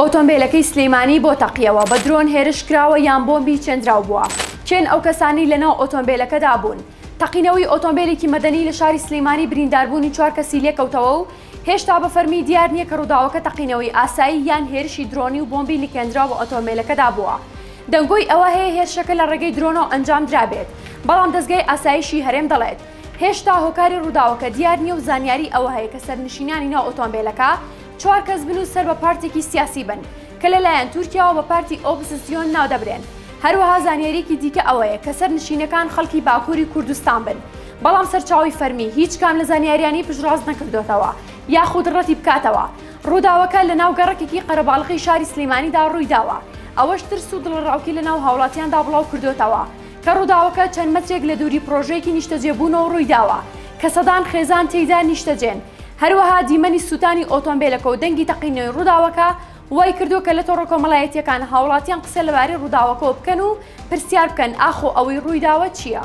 ئۆتۆمبێلەکەی سلیمانی بۆ تەقیەوە بە درۆن هێرش کراوە یان بۆمبی چێندراو بووە؟ کێن ئەو کەسانەی لەناو ئۆتۆمبێلەکەدا بوون؟ تەقینەوەی ئۆتۆمبێلێکی مەدەنی لە شاری سلیمانی برینداربوونی چوار کەسی لێکەوتەوە و هێشتا بە فەرمی دیار نییە کە ڕووداوەکە تەقینەوەی ئاسایی یان هێرشی درۆنی و بۆمبی لکێندراو بە ئۆتۆمبێلەکەدا بووە دەنگۆی ئەوە هەیە هێرشەکە لە ڕێگەی درۆنەوە ئەنجام درابێت بەڵام دەزگای ئاسایشی هەرێم دەڵێت هێشتا هۆکاری ڕووداوەکە دیار نییە و زانیاری ئەوە هەیە کە سەرنشینانی ناو ئۆتۆمبێلەکە چوار کەس بن و سەر بە پارتێکی سیاسی بن کە لە لایەن تورکیاوە بە پارتی ئۆپسزیۆن ناو دەبرێن. هەروەها زانیاریەکی دیکە ئەوەیە کە سەر نشینەکان خەڵکی باکوری کوردستان بن. بەڵام سەرچاوەی فەرمی هیچ کام لە زانیاریانی پشتڕاست نەکردۆتەوە یاخود ڕەتی بکاتەوە. ڕوداوەکە لە ناو گەڕەکێکی قەرەباڵغی شاری سلیمانیدا ڕوی داوە. ئەوەش ترس و دڵەڕاوکی لە ناو هاوڵاتیاندا بڵاو کردۆتەوە کە ڕوداوەکە چەند مەترێک لە دوری پڕۆژەیەکی نیشتەجێ بونەوە ڕوی داوە کە سەدان خێزان تێیدا نیشتەجێن. هەروەها دیمەنی سووتانی ئۆتۆمبێلەکە و دەنگی تەقینەوەی ڕووداوەکە وای کردووە کە لە تۆڕە کۆمەڵایەتییەکان هاوڵاتیان قسە لەبارەی ڕووداوەکەوە بکەن و پرسیار بکەن ئاخۆ ئەوەی ڕوویداوە چییە؟